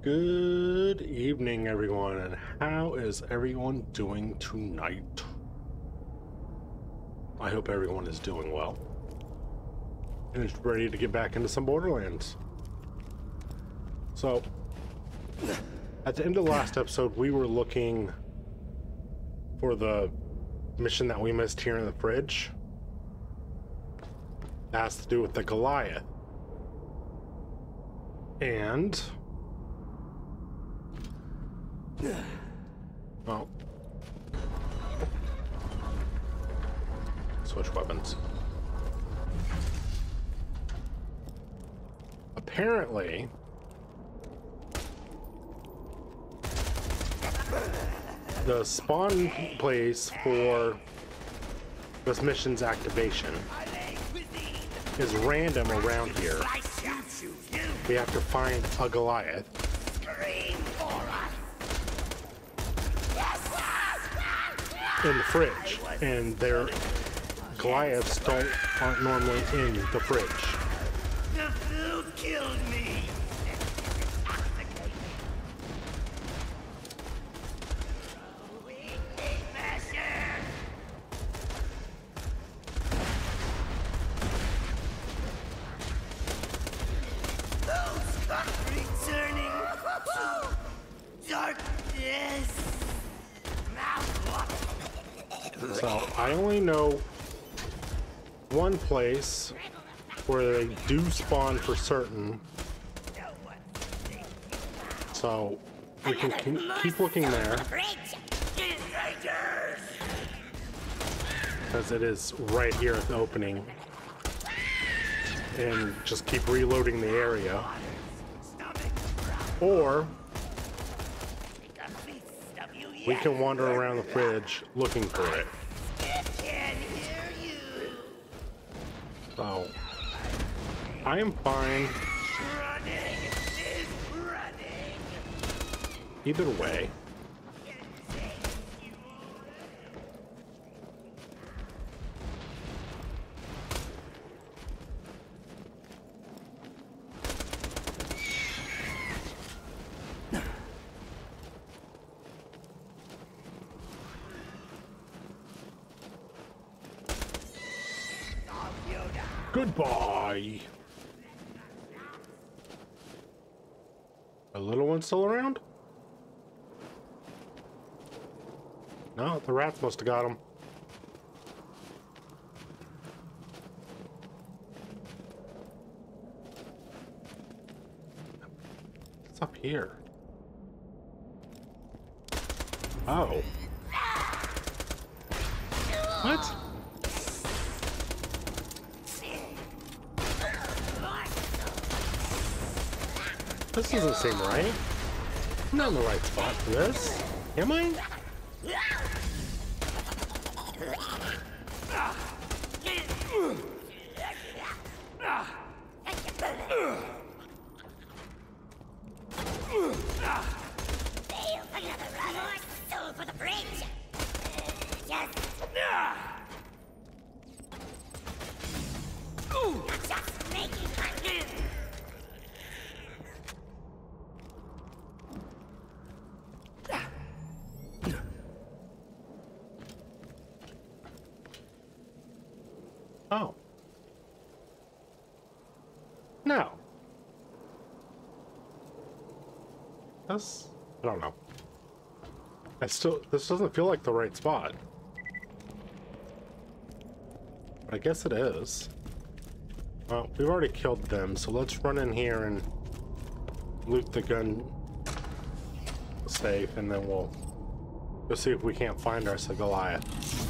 Good evening, everyone, and how is everyone doing tonight? I hope everyone is doing well and is ready to get back into some Borderlands. So, at the end of the last episode, we were looking for the mission that we missed here in the fridge. That has to do with the Goliath. And well. Switch weapons. Apparently, the spawn place for this mission's activation is random around here. We have to find a Goliath. In the fridge, and their Goliaths don't aren't normally in the fridge. The food killed me. Returning to darkness. So I only know one place where they do spawn for certain. So we can ke- keep looking there because it is right here at the opening. And just keep reloading the area. Or we can wander around the fridge looking for it. So I am fine Running either way. Goodbye. A little one still around? No, the rats must have got him. What's up here? Oh. What? This doesn't seem right. I'm not in the right spot for this. Am I? for the bridge. Yes. Just making my Oh. No. That's... I don't know. I still... This doesn't feel like the right spot. I guess it is. Well, we've already killed them, so let's run in here and loot the gun safe, and then we'll go see if we can't find our Goliath.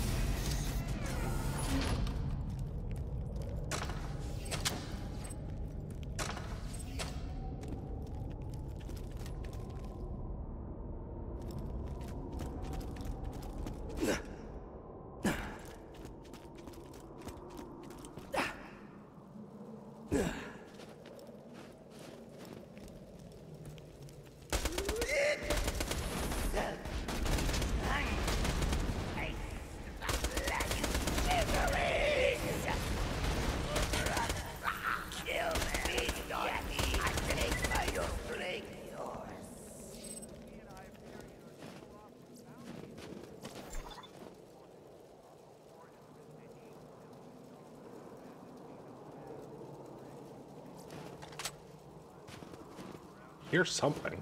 For the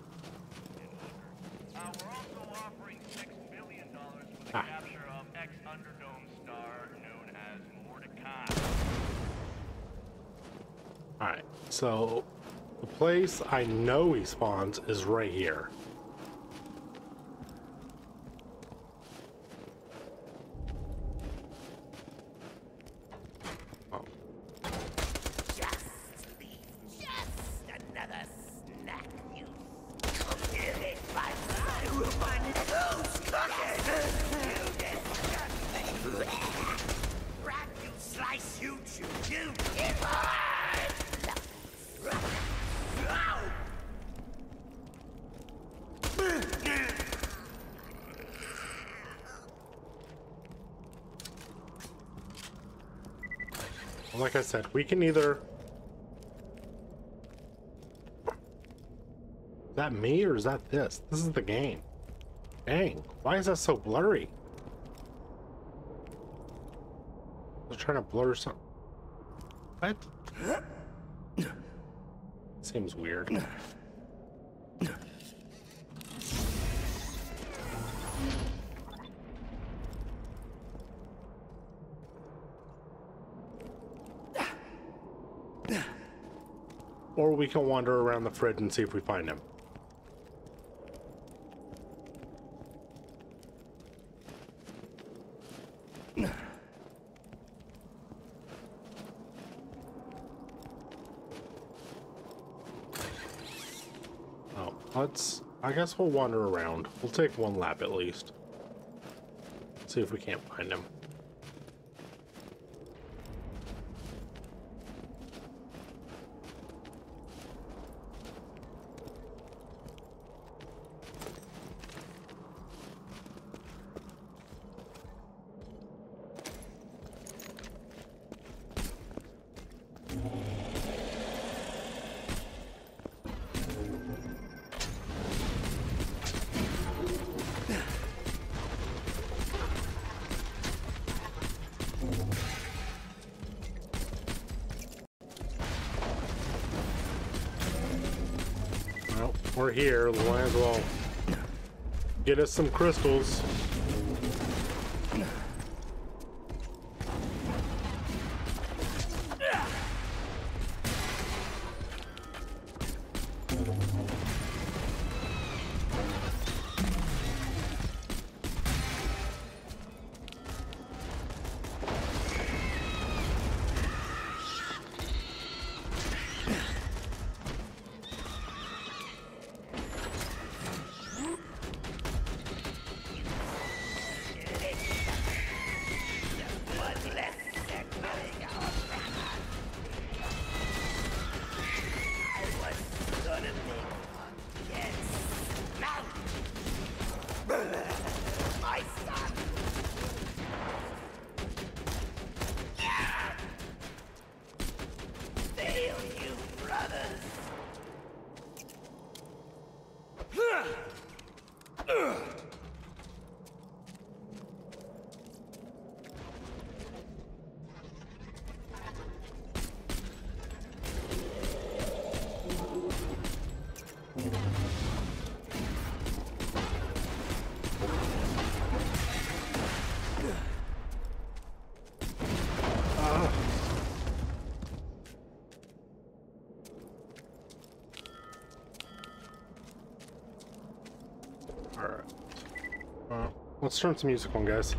Ah. Alright, so the place I know he spawns is right here. Oh, Just leave. Just another snack, you. Come here, it bites. I will find those cookies. You disgusting. Rat, you slice, you chew, you eat mine. Ow! well, like I said, we can either. Is that me or is that this? This is the game. Dang, why is that so blurry? They're trying to blur some. What? Seems weird. We can wander around the fridge and see if we find him. Oh, let's. I guess we'll wander around. We'll take one lap at least. See if we can't find him. Get us some crystals. Let's turn some music on, guys.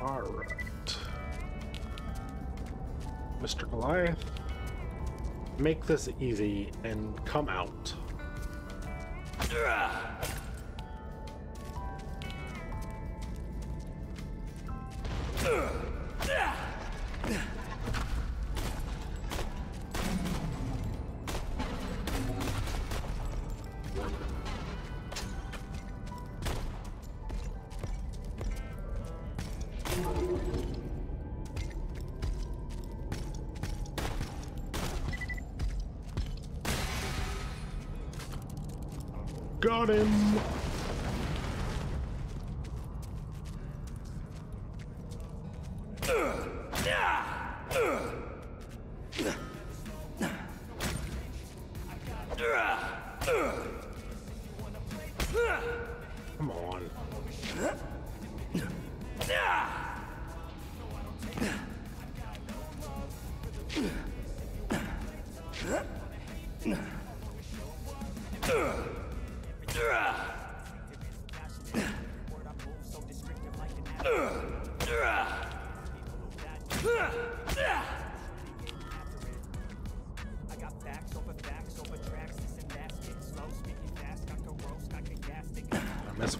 All right. Mr. Goliath, make this easy and come out.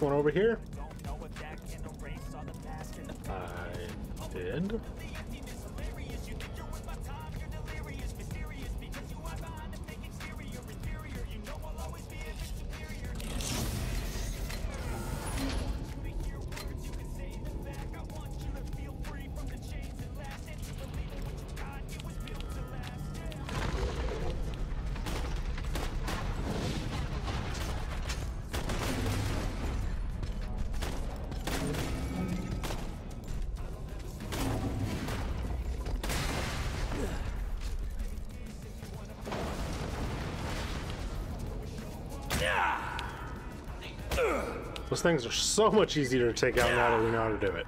One over here. Those things are so much easier to take out now that we know how to do it.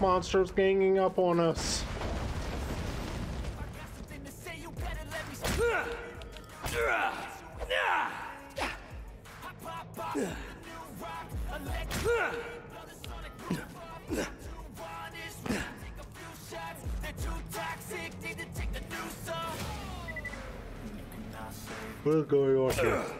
monsters ganging up on us. What is going on here?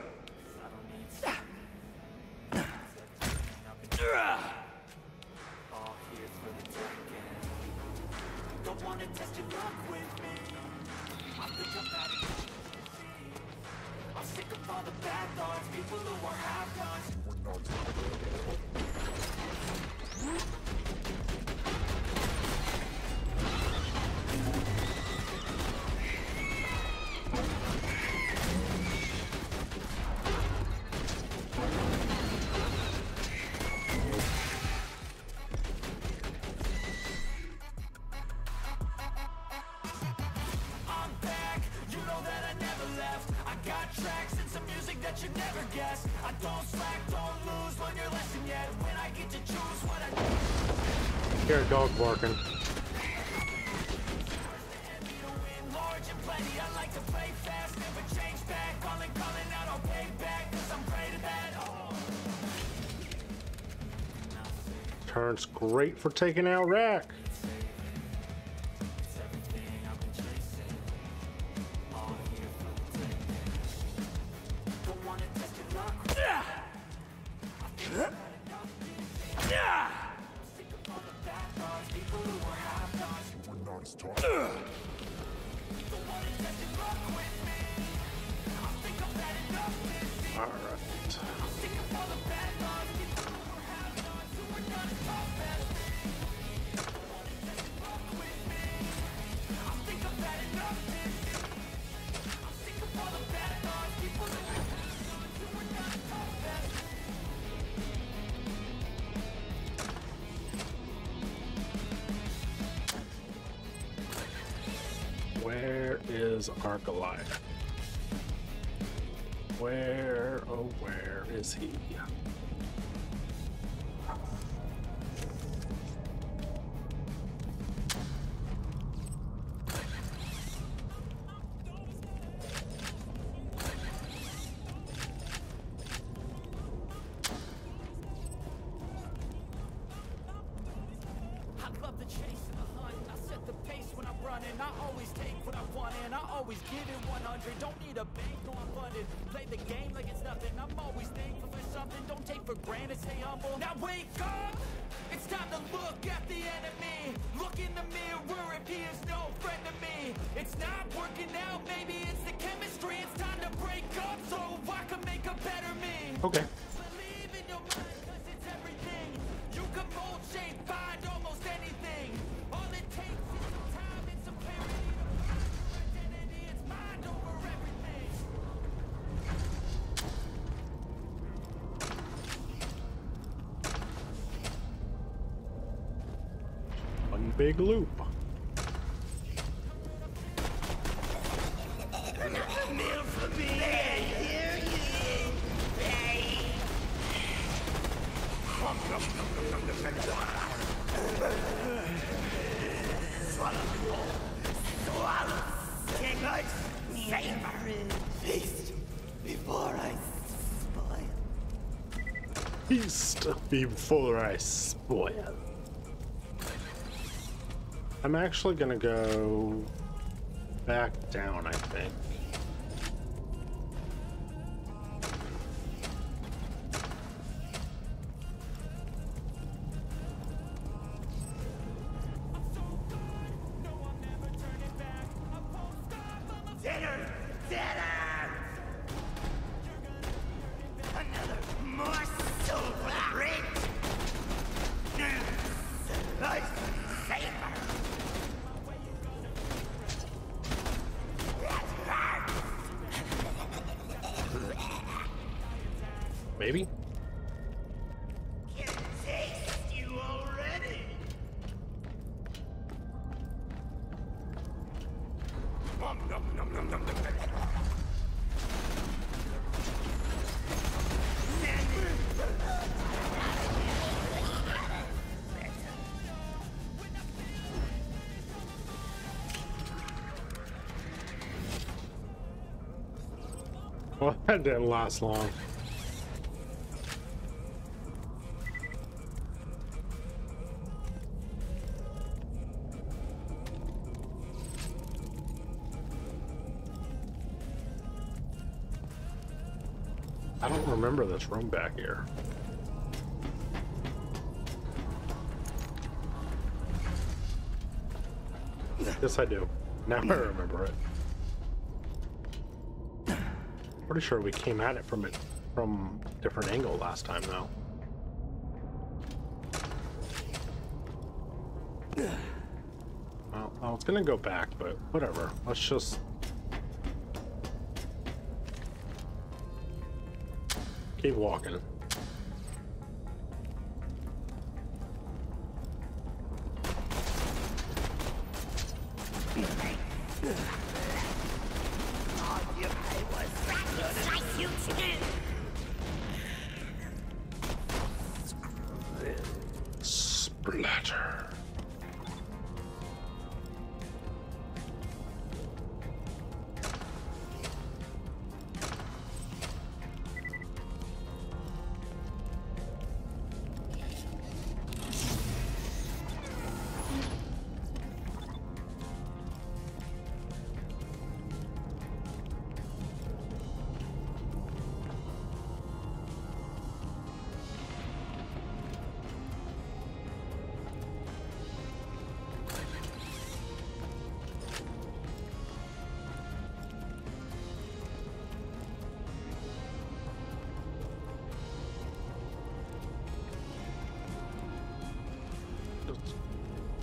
hear a dog barking. Turns great for taking out Rakk. Where is our Where, oh, where is he? before I spoil. I'm actually gonna go back down, I think. That didn't last long. I don't remember this room back here. Yes, I do. Now I remember it. Pretty sure we came at it from a from different angle last time though. Well, I was gonna go back, but whatever. Let's just keep walking.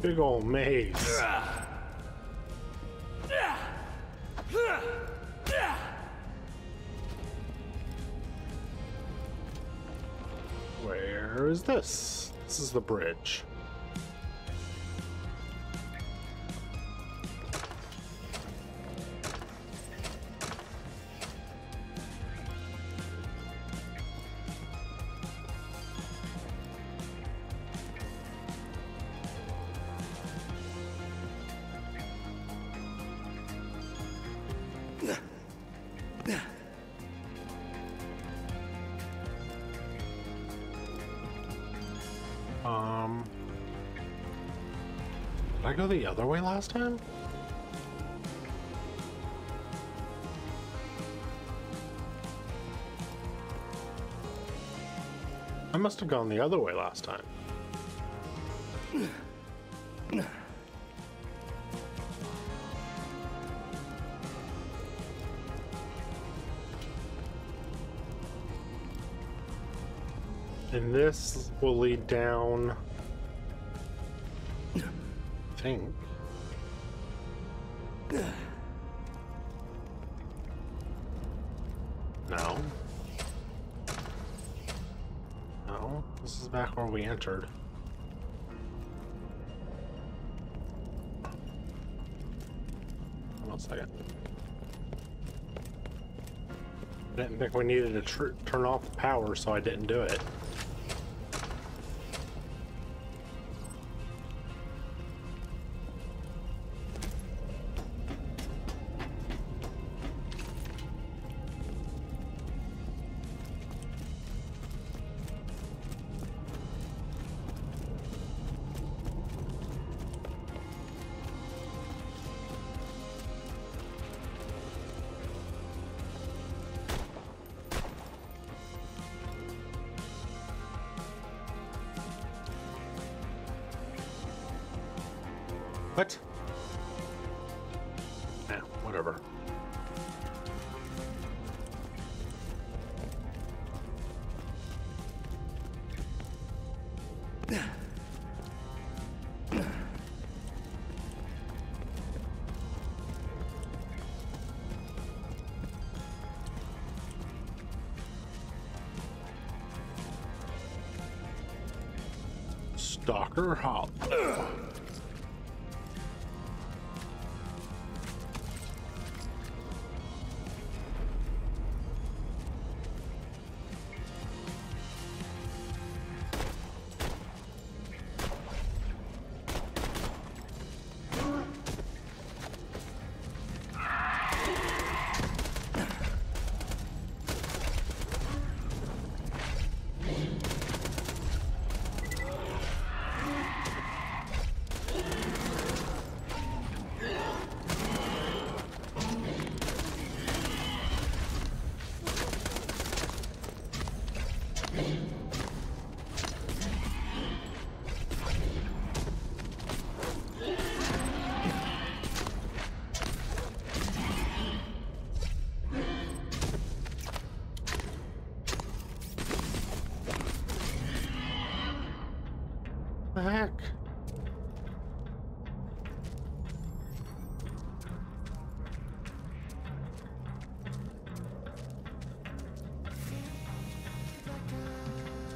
Big old maze. Where is this? This is the bridge. The other way last time? I must have gone the other way last time. And this will lead down. Entered. Hold on a second. I didn't think we needed to turn off the power, so I didn't do it. Stalker The heck?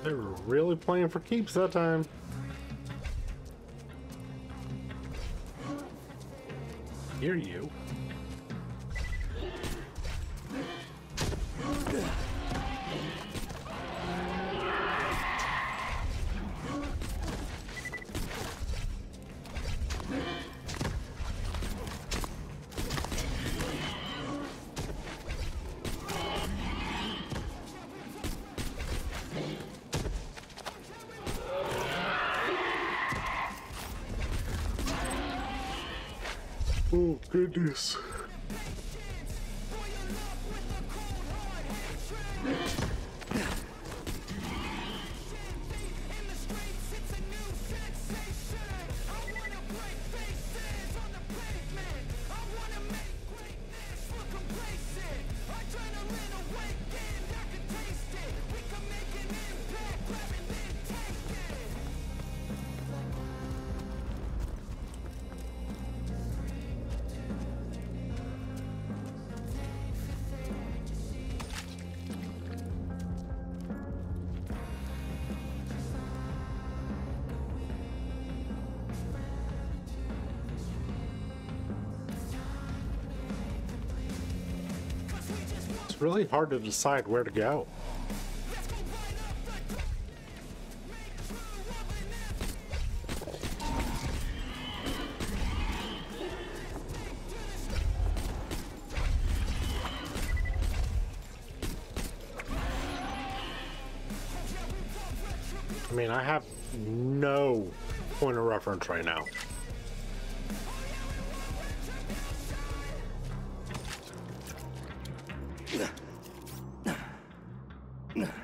They were really playing for keeps that time. Hear you. really hard to decide where to go. I mean, I have no point of reference right now. Yeah. Ugh.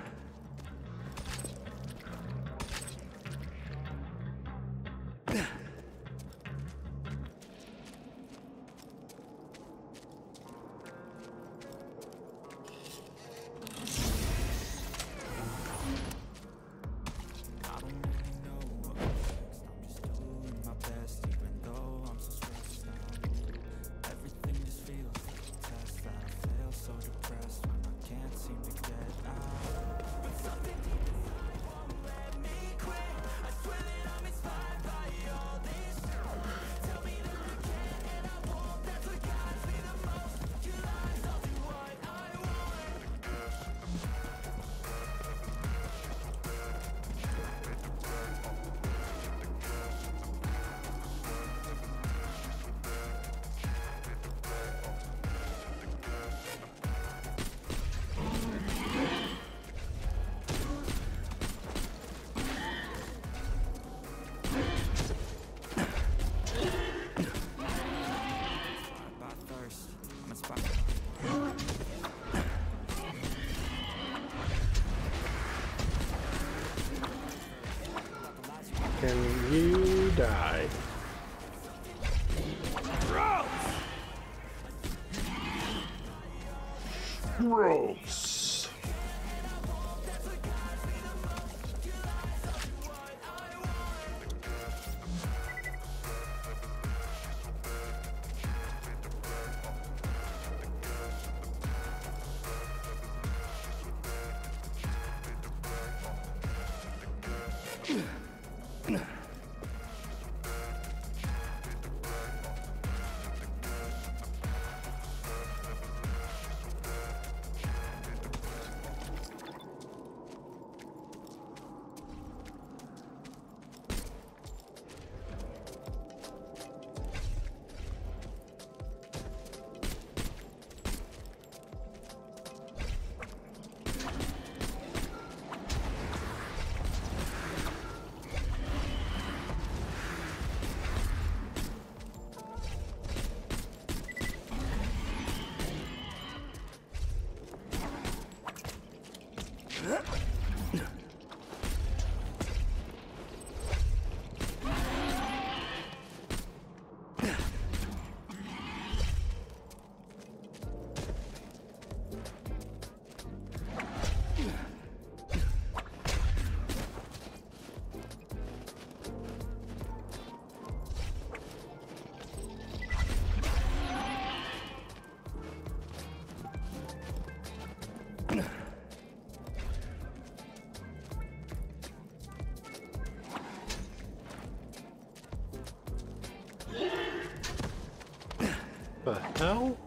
the hell?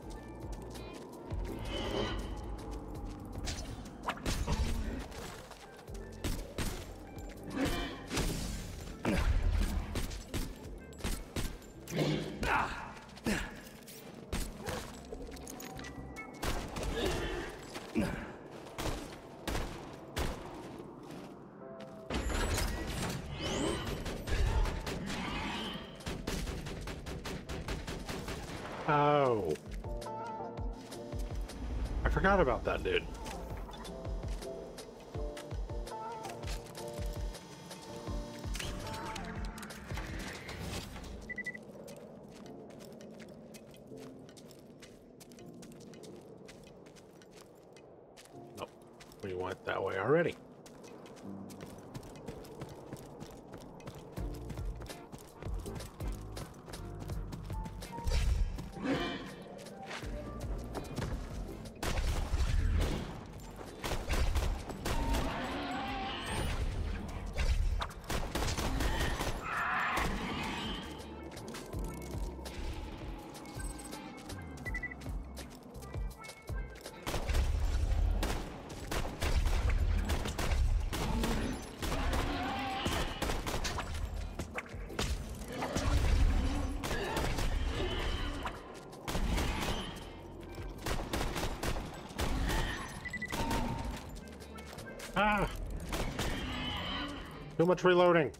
Forgot about that dude. Too much reloading.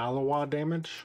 Maliwan damage.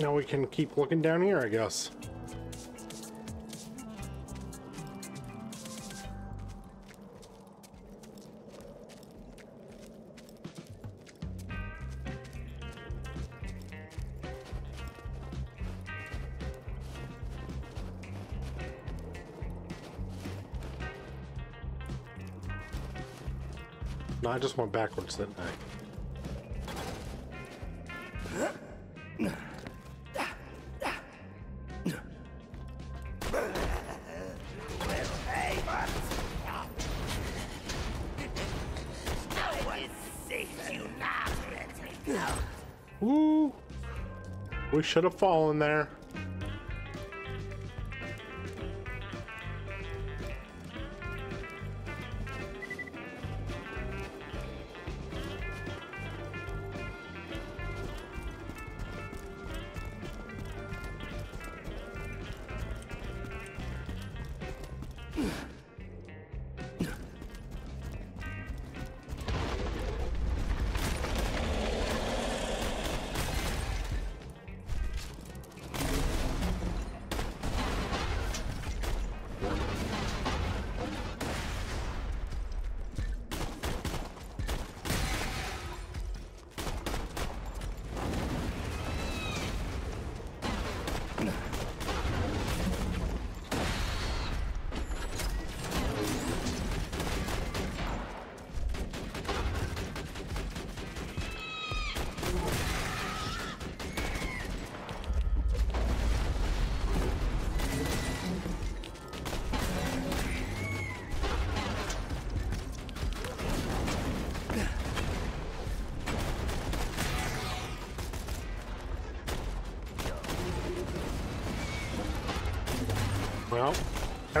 Now we can keep looking down here, I guess. No, I just went backwards, didn't I? Should have fallen there.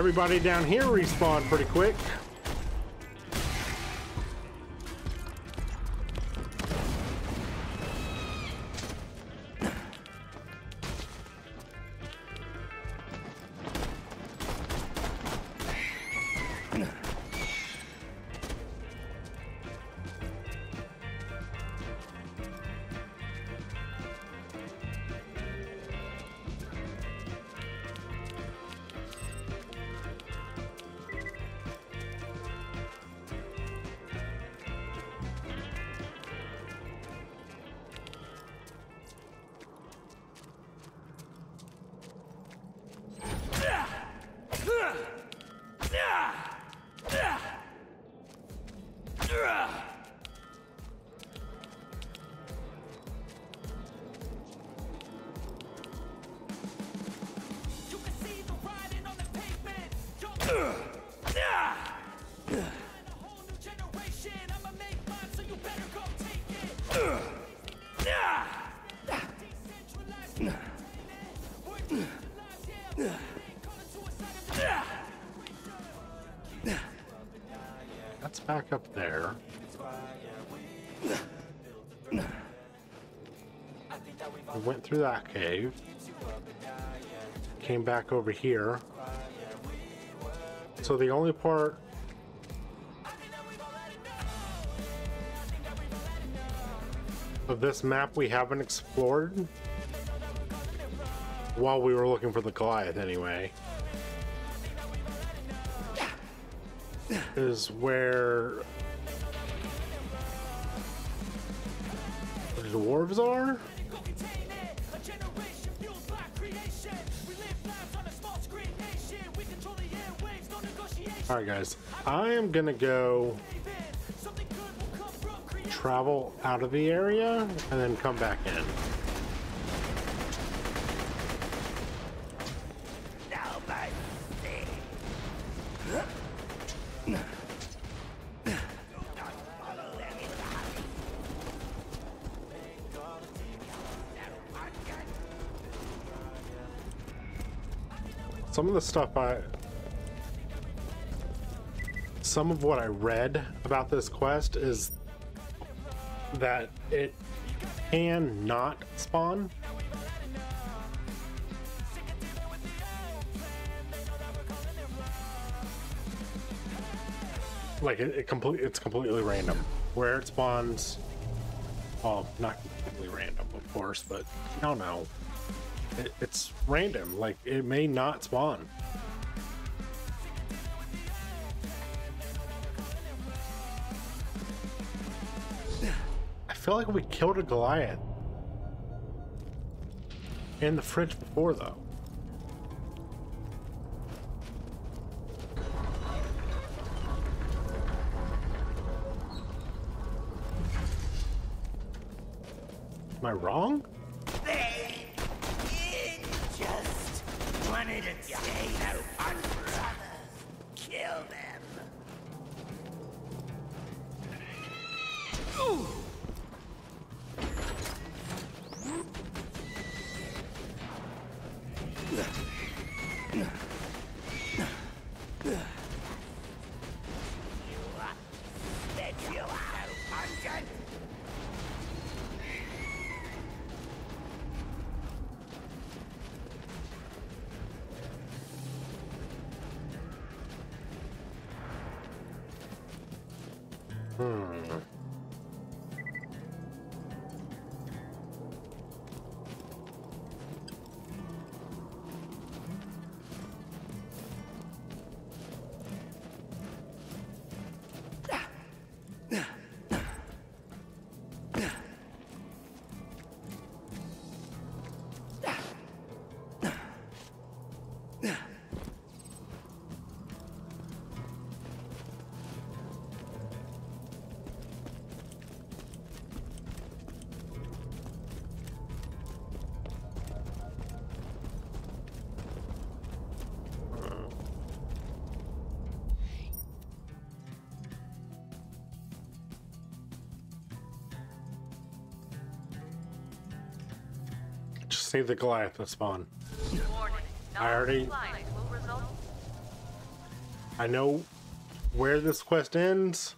Everybody down here respawned pretty quick. Back up there. We went through that cave. Came back over here. So the only part of this map we haven't explored while we were looking for the Goliath anyway the dwarves are. All right, guys, I am gonna go travel out of the area and then come back in. Of the stuff I. Some of what I read about this quest is that it can not spawn. Like it, it complete, it's completely random. Where it spawns, well, not completely random, of course, but I don't know. It, it's random. Like it may not spawn. I feel like we killed a Goliath in the fridge before, though. Am I wrong? Save the Goliath to spawn. I already... I know where this quest ends.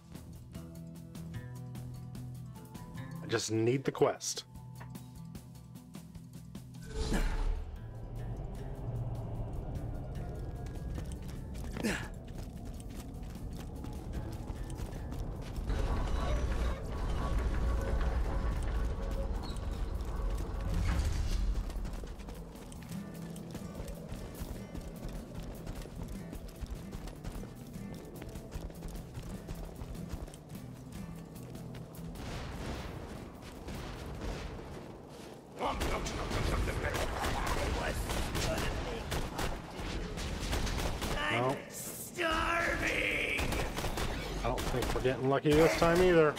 I just need the quest. Starving. I don't think we're getting lucky this time either.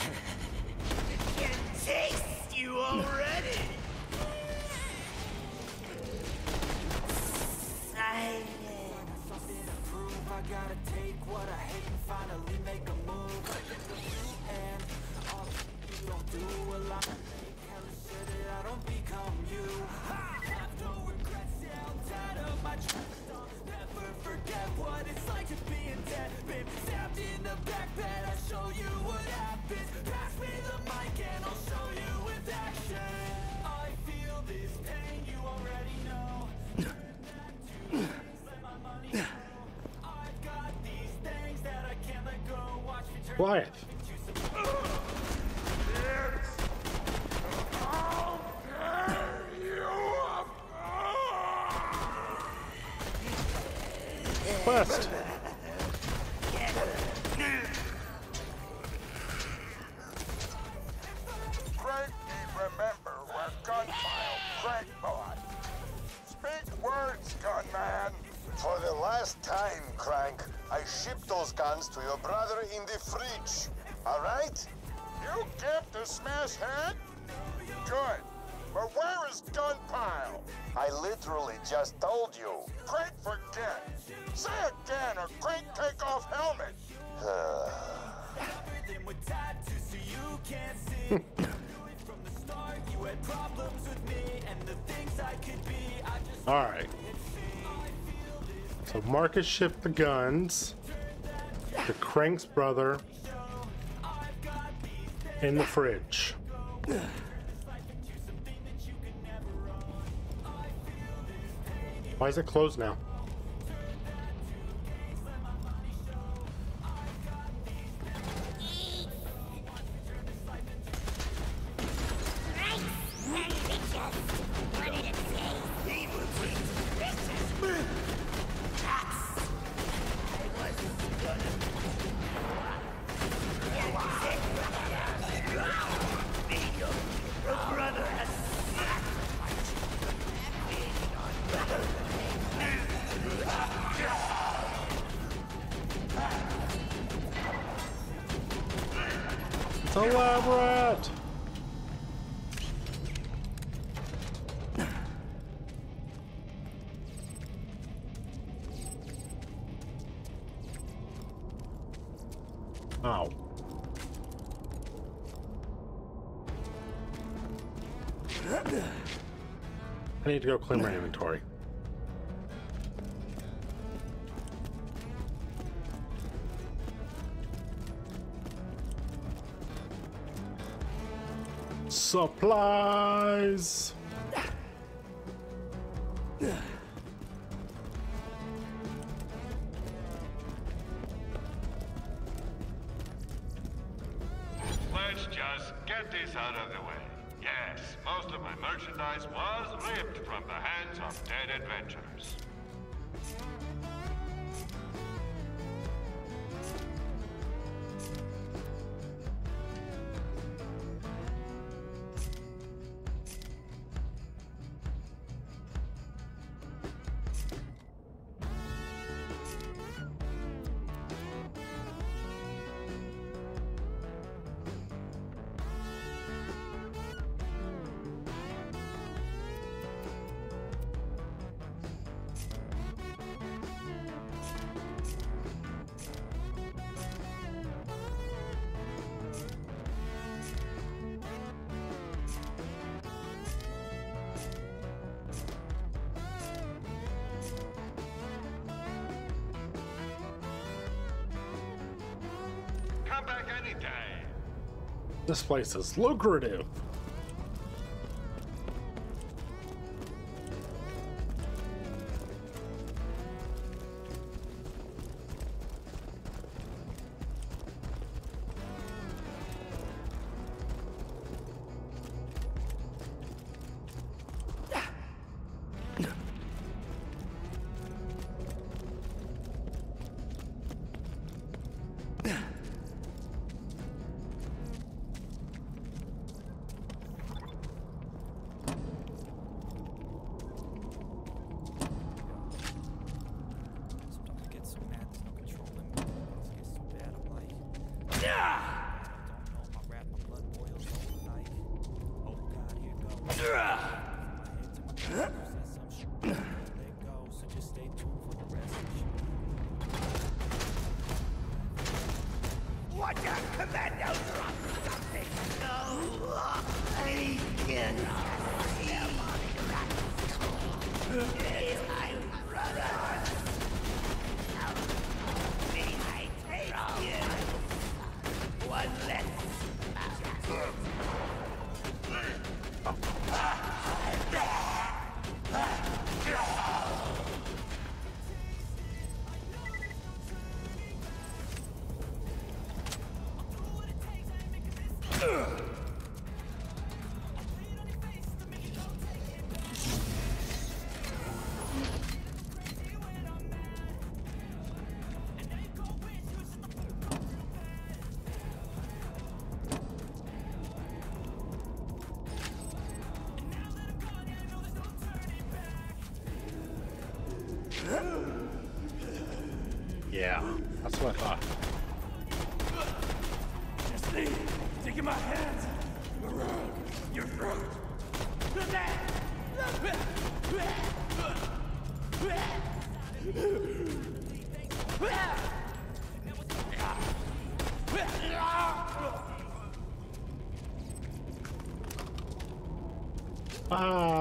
Marcus shift the guns The Crank's brother in the fridge. Why is it closed now? need to go clean my inventory. Supplies! back. This place is lucrative. Yeah, that's what I thought. This thing, taking my hands. Your throat. Ah.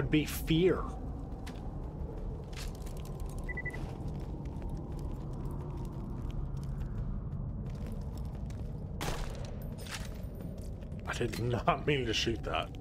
would be fear. I did not mean to shoot that.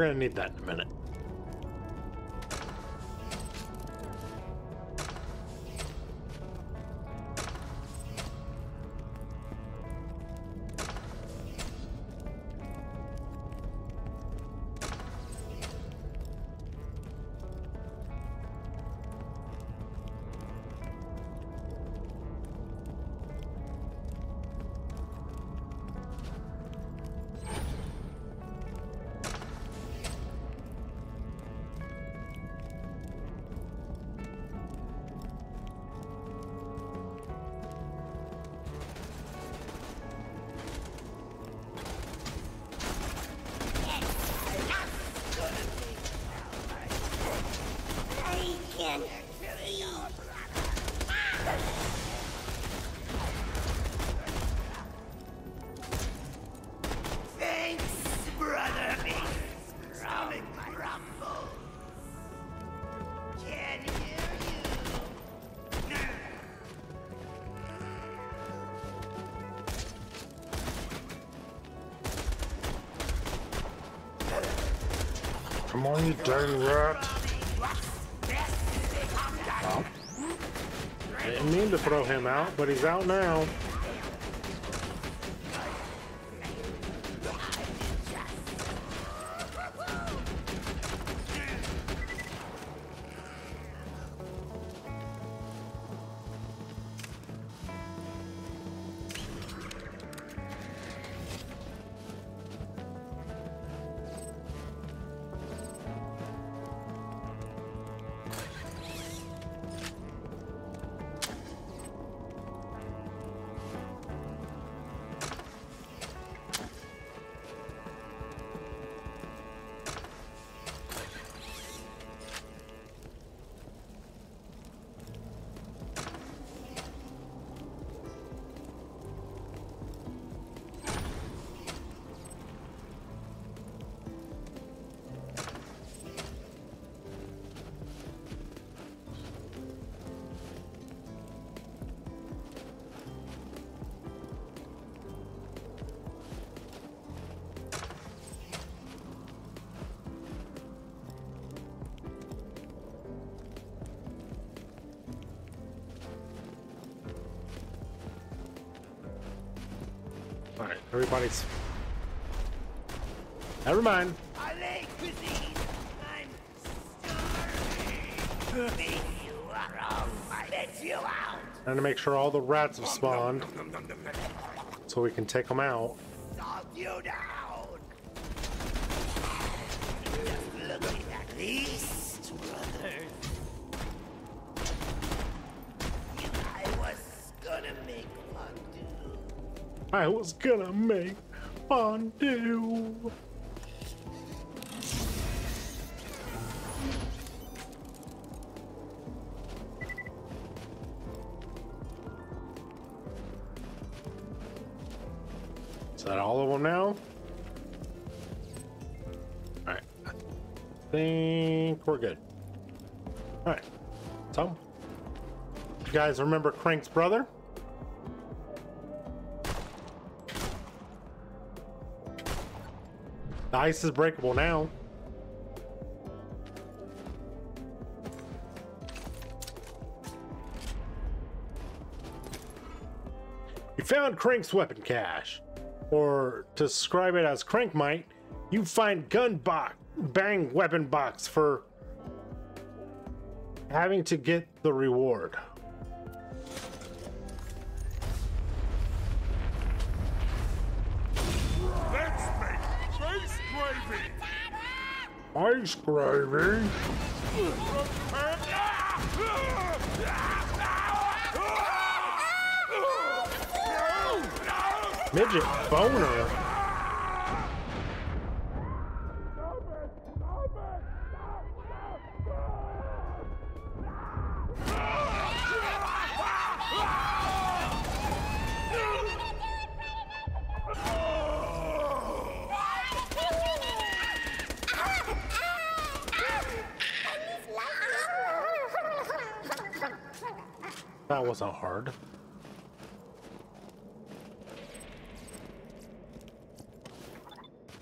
We're gonna need that in a minute. Dang rat. Didn't mean to throw him out, but he's out now. Let you out. Trying to make sure all the rats have spawned so we can take them out. I was gonna make fondue. Is that all of them now? Alright. I think we're good. Alright. So, you guys remember Crank's brother? The ice is breakable now. You found Crank's weapon cache. Or to describe it as Crank might, you find gun box bang weapon box for having to get the reward. Ice gravy? Midget boner.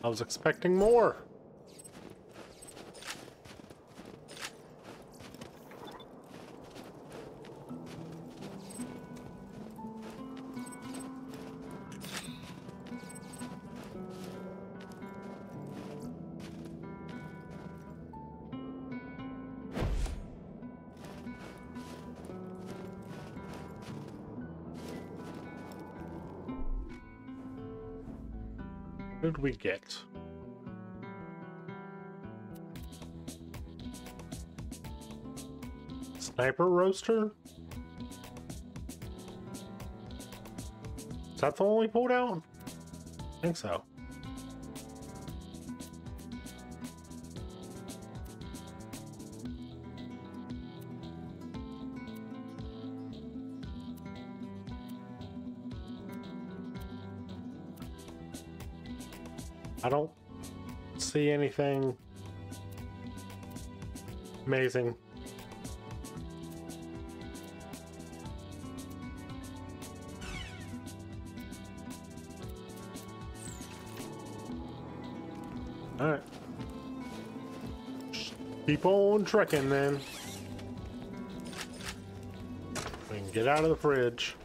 I was expecting more. We get? Sniper roaster? Is that the we pulled out? I think so. see anything amazing. Alright. Keep on trekking then. We can get out of the fridge.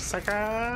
sucker!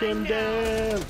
him down.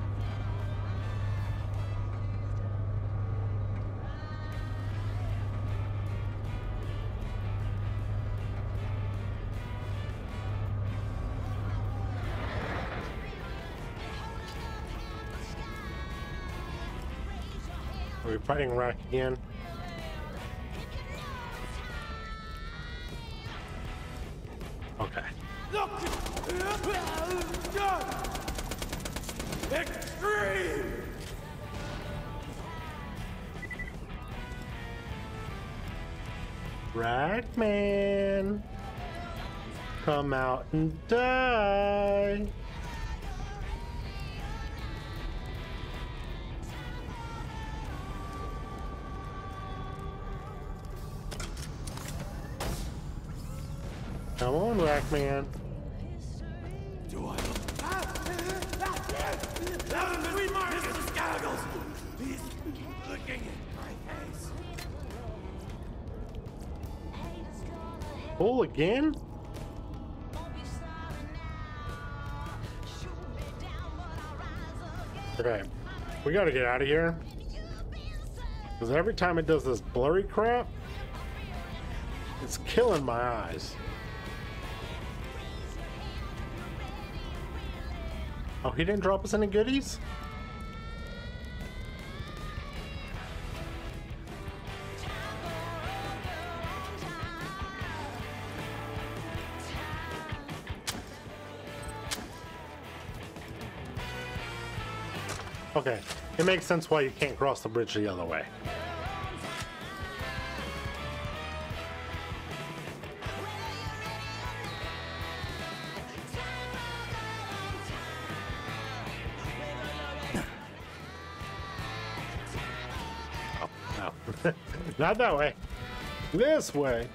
We're we fighting Rakk again? Okay. Extreme! Rakkman! Come out and die! man. Do I? He's looking Pull again? Okay, we gotta get out of here. Because every time it does this blurry crap, it's killing my eyes. Oh, he didn't drop us any goodies? Okay, it makes sense why you can't cross the bridge the other way. Not that way. This way.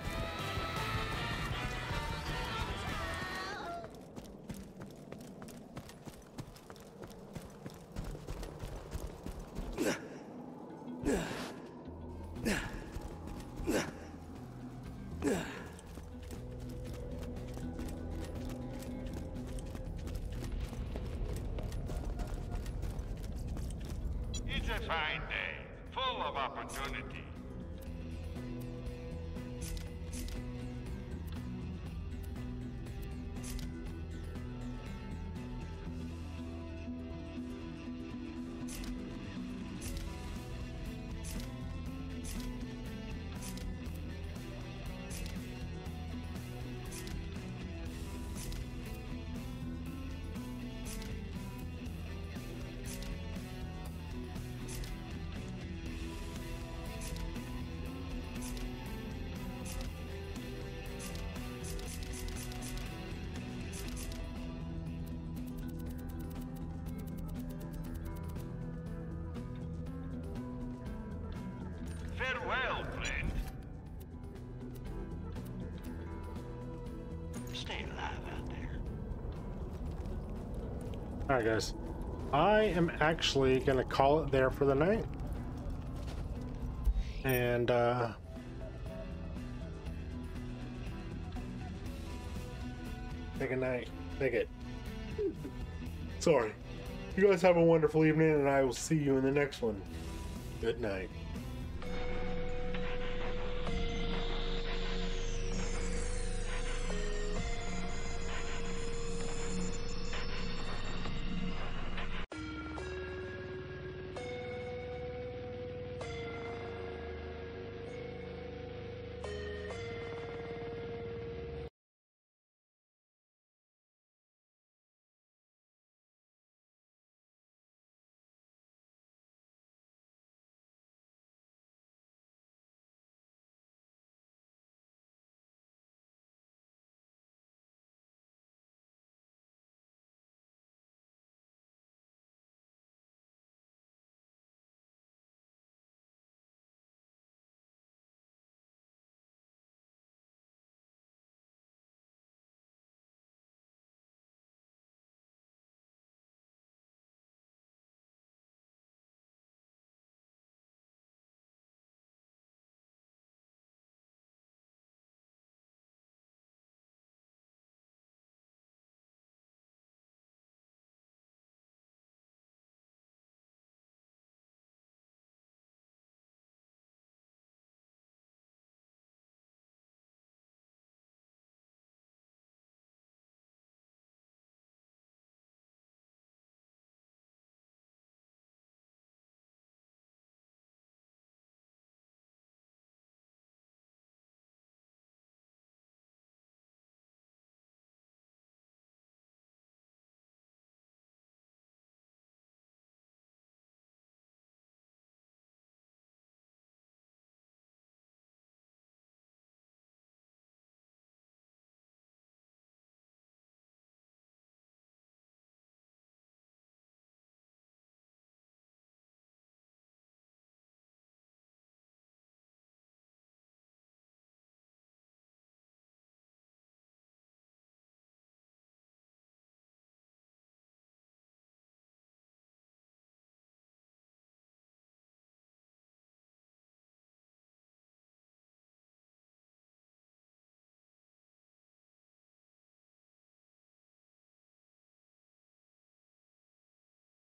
Guys. I am actually going to call it there for the night. And, uh... Take a night. Take it. Sorry. You guys have a wonderful evening, and I will see you in the next one. Good night.